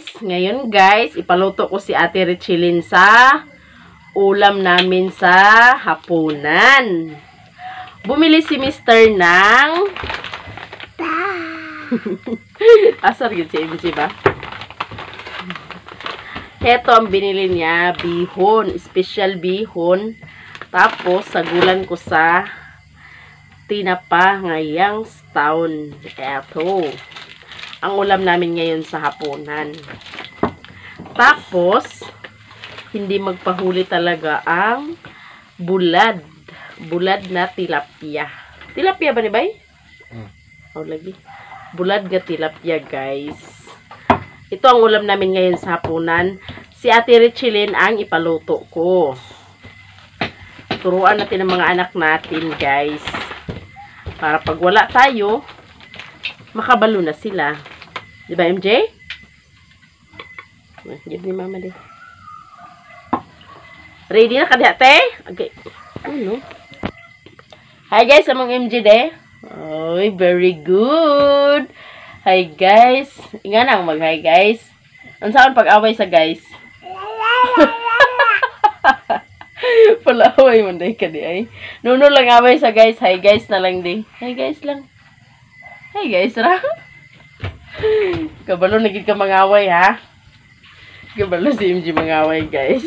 guys, ngayon guys, ipaluto ko si Ate Richilin sa ulam namin sa hapunan. Bumili si Mr. ng Asar yun si MC ba? Heto ang binili niya, bihon, special bihon. Tapos, sagulan ko sa tinapa ngayang town. Eto. Ang ulam namin ngayon sa hapunan. Tapos, hindi magpahuli talaga ang bulad. Bulad na tilapia. Tilapia ba ni Bay? Hmm. Oh, lagi. Bulad ga tilapia, guys. Ito ang ulam namin ngayon sa hapunan. Si Ate Richilin ang ipaluto ko. Turuan natin ang mga anak natin, guys. Para pag wala tayo, makabalo na sila. Di ba, MJ? Give ni mama din. Ready na ka ate? Okay. Ano? Hi guys, among MJ de. Oy, very good. Hi guys. Inga na mag hi guys. Ang saan pag-away sa guys? Palaway man day ka di ay. Nuno lang away sa guys. Hi guys na lang di. Hi guys lang. Hi guys ra. Kabalo naging ka mangaway ha. Kabalo si MG mangaway guys.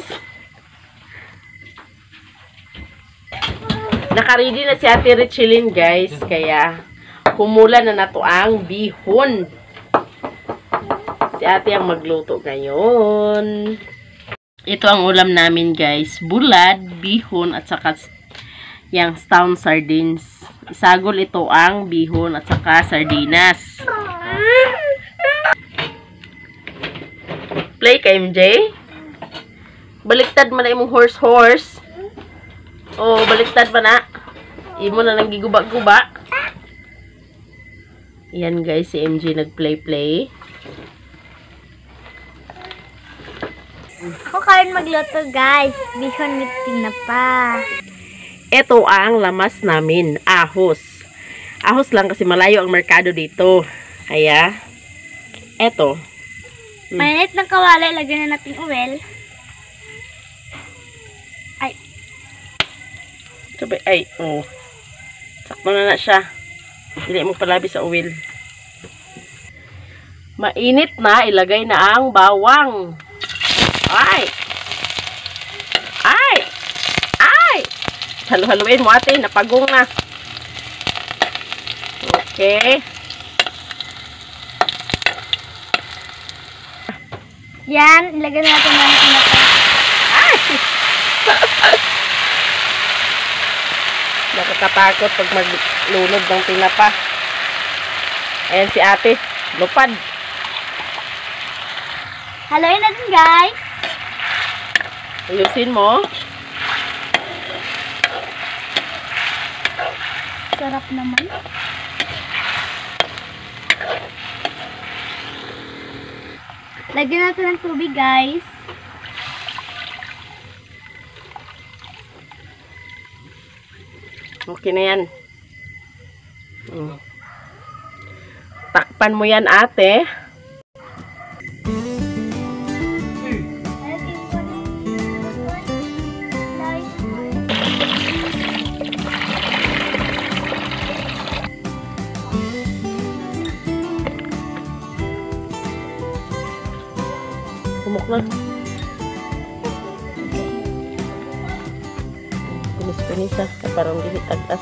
Nakaready na si Ate Richelin guys. Kaya humula na nato ang bihon. Si ate ang magluto ngayon. Ito ang ulam namin guys. Bulad, bihon, at saka yung stown sardines. Isagol ito ang bihon at saka sardinas. Play ka MJ? Baliktad man na imong horse horse. Oh, baliktad pa na. Imo na nang giguba-guba. Yan guys, si MJ nag-play-play. Ako karon magluto guys. Bihon with tinapa. Ito ang lamas namin, ahos. Ahos lang kasi malayo ang merkado dito. Kaya, eto. Hmm. Mainit ng kawali. Lagyan na natin oil. Ay, Sabi, ay, oh. Sakto na na siya. Hindi mo palabi sa oil. Mainit na, ilagay na ang bawang. Ay! Ay! Ay! Halo-haluin mo ate, napagong na. Okay. Yan. Ilagyan na natin ng tinapa. Ay! Nakakatakot pag maglunod ng tinapa. Ayan si ate. Lupad. Haluin natin guys. Ayusin mo. Sarap naman. Lagyan natin ng tubig guys. Okay na yan. Mm. Takpan mo yan ate. Kumok na. Pinis-pinis ah. Parang dihit agtas.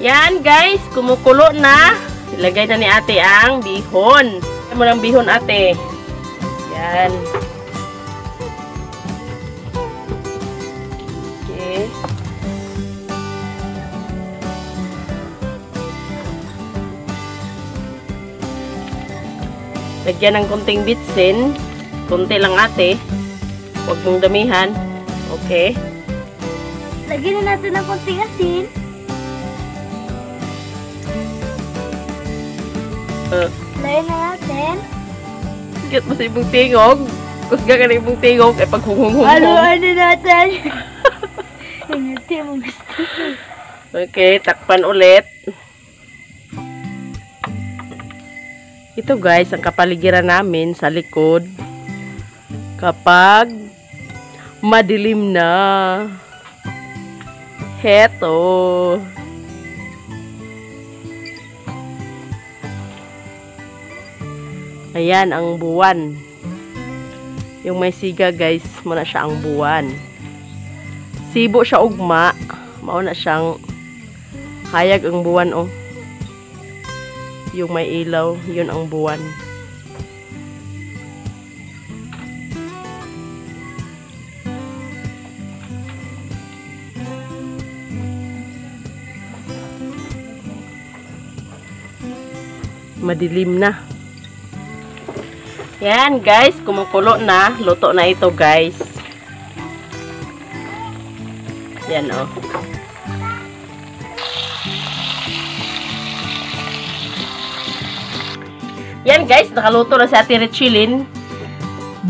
Yan guys, kumukulo na. Ilagay na ni ate ang bihon. Ilagay mo ng bihon ate. Yan. Okay. Lagyan ng konting bitsin. Kunti lang ate. Huwag mong damihan. Okay? Lagyan na natin ng konting asin. Uh, Lagyan na natin. Sikit mo sa ibong tingog. Kusga ka na ibong tingog. Eh, pag hunghung Ano-ano natin? Hindi mo gusto. Okay, takpan ulit. Ito guys, ang kapaligiran namin sa likod. Kapag madilim na. Heto. Ayan ang buwan. Yung may siga guys, muna siya ang buwan. Sibo siya ugma. Mao na siyang hayag ang buwan oh. Yung may ilaw, yun ang buwan. Madilim na. Yan guys, kumukulo na. Luto na ito guys. Yan oh. Yan guys, nakaluto na si Ate Richilin.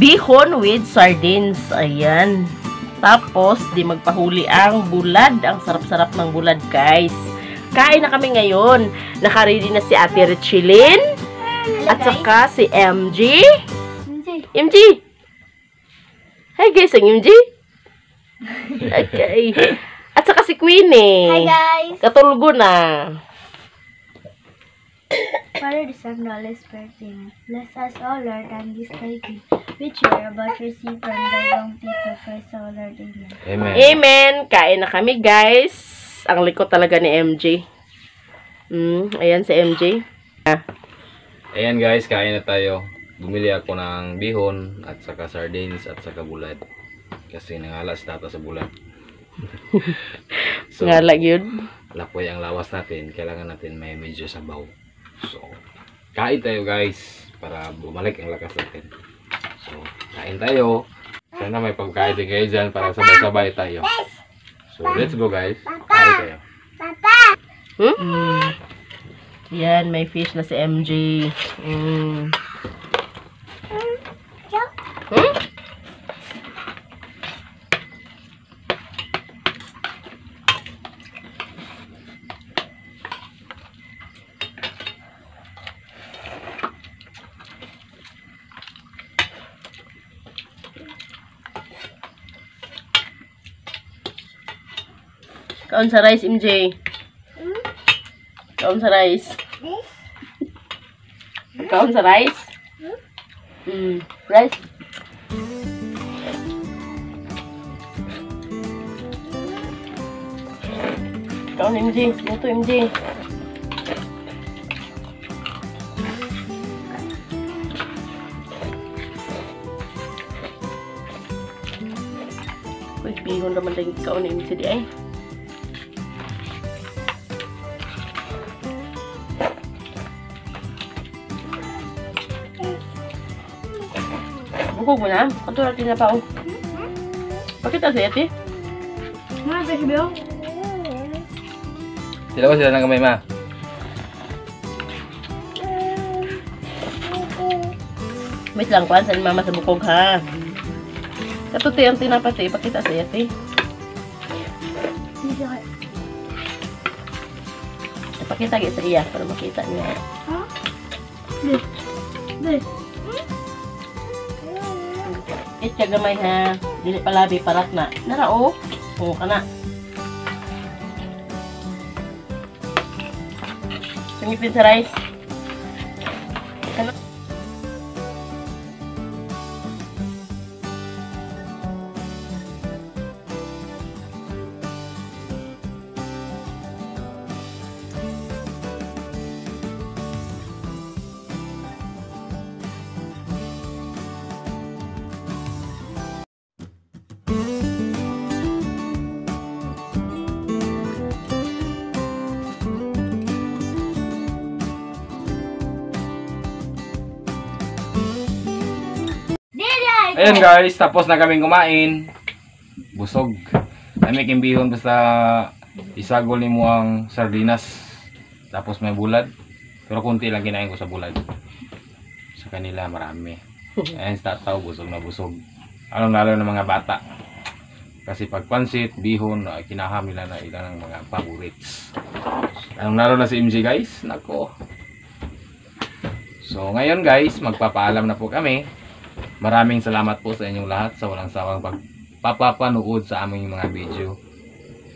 Bihon with sardines. Ayan. Tapos, di magpahuli ang bulad. Ang sarap-sarap ng bulad guys. Kain na kami ngayon. Nakaready na si Ate Richilin. At saka si MG. Hindi. MG! Hi guys, ang MG. Okay. At saka si Queenie. Hi guys! Katulgo na. Father, the Son, the Holy Spirit, Amen. Bless us, O Lord, and this gift, which we are about to receive from thy bounty through Christ our Lord. Amen. Amen. Amen. Kain na kami, guys. Ang likot talaga ni MJ. Mm, ayan si MJ. Ah, Ayan guys, kain na tayo. Bumili ako ng bihon at saka sardines at saka bulad. Kasi nangalas tata sa bulad. so, nga lang yun. lapoy ang lawas natin. Kailangan natin may medyo sabaw. So, kain tayo guys para bumalik ang lakas natin. So, kain tayo. Sana may pagkain din kayo dyan para sabay-sabay tayo. So, let's go guys. Kain tayo. Hmm? Yan, may fish na si MJ. Mm. Hmm? Kaon sa rice, MJ. Kaon sa rice. Kaon sa rice? Mm, rice. Kaon MJ, luto MJ. Uy, bihon naman lang kaon MJ di ay. Bukog mo na. Kanto natin na pa oh. Bakit ang sayat eh? Mga besibiyo? Sila ko sila ng kamay ma. Wait lang, kuhan sa ni mama sa bukog ha. Katuti ang tinapati, pakita sa yati. Hindi ako. Pakita gaya sa iya para makita niya. Ha? This. This. Ka gamay ha. Dili palabi parat na. Nara oh. Oo ka sa rice. Ano? Ayan guys, tapos na kaming kumain. Busog. Kami kimbihon basta isagol ni mo ang sardinas. Tapos may bulad. Pero kunti lang kinain ko sa bulad. Sa kanila marami. Ayan sa tataw, busog na busog. Anong lalo ng mga bata. Kasi pag pansit, bihon, ah, kinahamila na ilan ng mga favorites. Anong lalo na si MJ guys? Nako. So ngayon guys, magpapaalam na po kami. Maraming salamat po sa inyong lahat sa walang sawang pagpapanood sa aming mga video.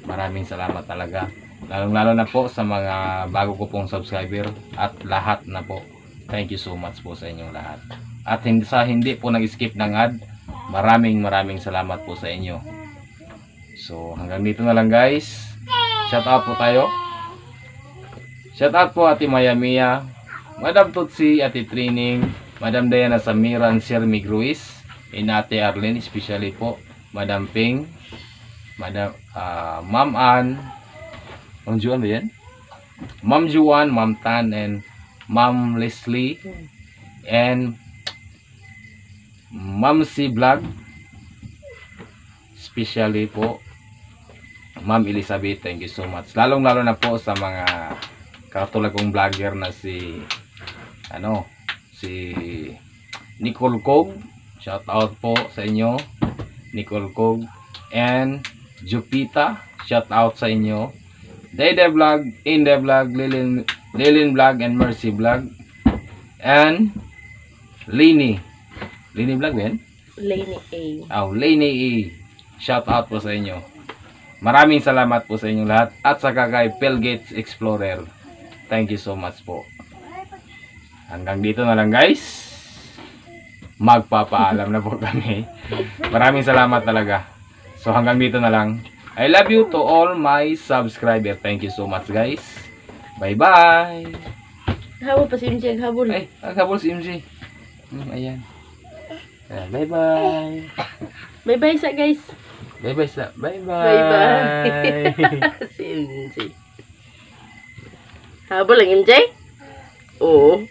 Maraming salamat talaga. Lalong lalo na po sa mga bago ko pong subscriber at lahat na po. Thank you so much po sa inyong lahat. At hindi sa hindi po nag-skip ng ad, maraming maraming salamat po sa inyo. So hanggang dito na lang guys. Shout out po tayo. Shout out po Ate Maya Mia, Madam Tutsi, Ate Trining, Madam Diana Samiran Shermi Ruiz, and Ate Arlene, especially po, Madam Ping, Madam, ah, Ma'am Ann, Ma'am Juan ba yan? Ma'am Juan, Ma'am Tan, and Ma'am Leslie, and Ma'am C Vlog, especially po, Ma'am Elizabeth, thank you so much. Lalong-lalo na po sa mga katulad kong vlogger na si ano si Nicole Cog shout out po sa inyo Nicole Cog and Jupita shout out sa inyo Dede Vlog, Inde Vlog, Lilin, Lilin Vlog and Mercy Vlog and Lini Lini Vlog yan? Laney A. Oh, Lini E. Shout out po sa inyo. Maraming salamat po sa inyong lahat at saka kay Pelgates Explorer. Thank you so much po. Hanggang dito na lang guys. Magpapaalam na po kami. Maraming salamat talaga. So hanggang dito na lang. I love you to all my subscriber. Thank you so much guys. Bye bye. Habol pa si MJ, habol. Ay, habol si MJ. Hmm, ayan. Bye bye. Bye-bye sa guys. Bye bye sa. Bye bye. Bye-bye. si MJ. Habol ang MJ? Oo.